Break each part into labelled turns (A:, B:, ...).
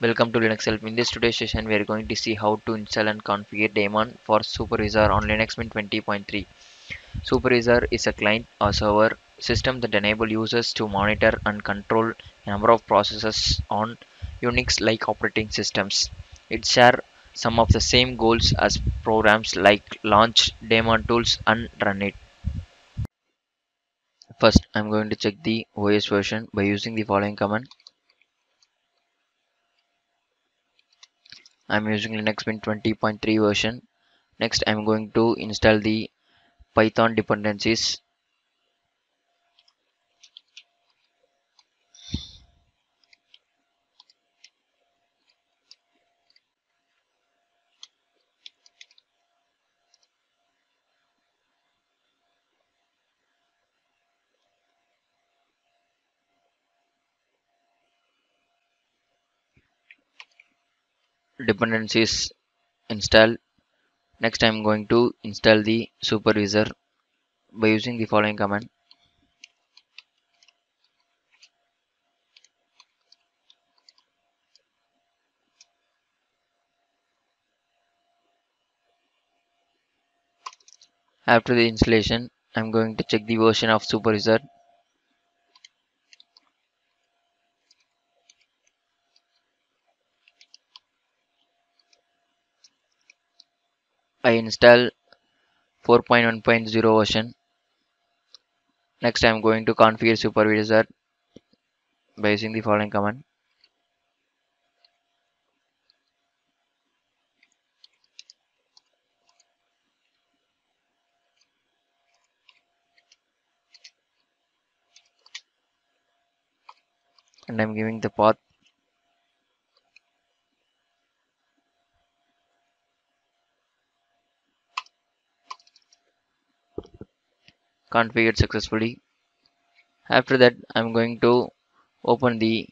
A: Welcome to Linux Help. In this today's session, we are going to see how to install and configure daemon for Supervisor on Linux Mint 20.3. Supervisor is a client or server system that enable users to monitor and control a number of processes on Unix-like operating systems. It share some of the same goals as programs like launch daemon tools and run it. First, I'm going to check the OS version by using the following command I'm using Linux Mint 20.3 version. Next, I'm going to install the Python dependencies. Dependencies install next I'm going to install the supervisor by using the following command. After the installation I'm going to check the version of supervisor I install 4.1.0 version. Next, I am going to configure supervisor by using the following command. And I'm giving the path configured successfully. After that I'm going to open the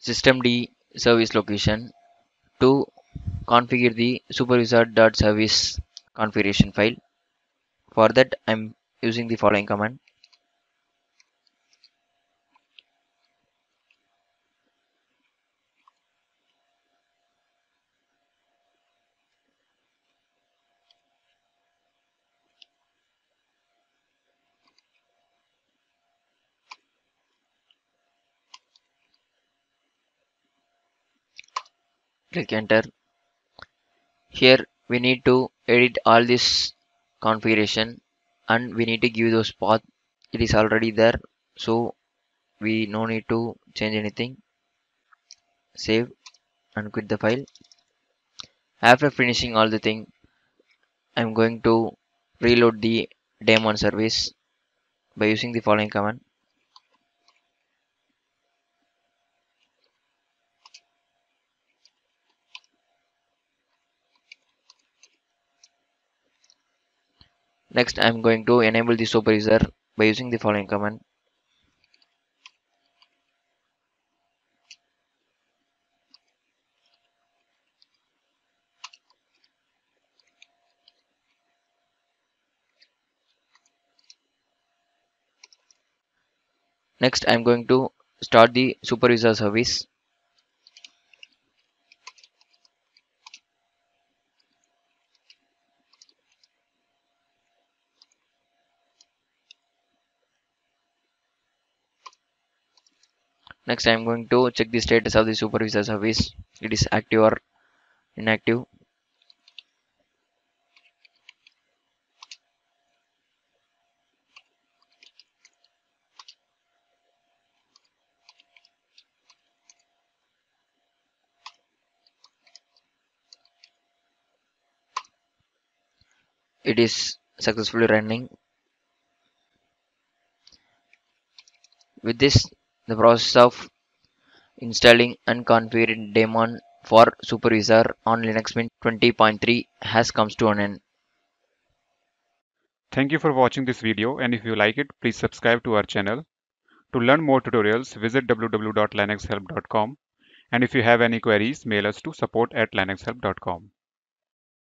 A: systemd service location to configure the supervisor.service configuration file. For that I'm using the following command click enter here we need to edit all this configuration and we need to give those path. It is already there so we no need to change anything. Save and quit the file. After finishing all the thing I'm going to reload the daemon service by using the following command Next, I am going to enable the supervisor by using the following command. Next, I am going to start the supervisor service. Next, I am going to check the status of the supervisor service. It is active or inactive. It is successfully running. With this, the process of installing and configuring daemon for supervisor on Linux Mint 20.3 has comes to an end.
B: Thank you for watching this video and if you like it, please subscribe to our channel. To learn more tutorials, visit www.linuxhelp.com and if you have any queries, mail us to support at linuxhelp.com.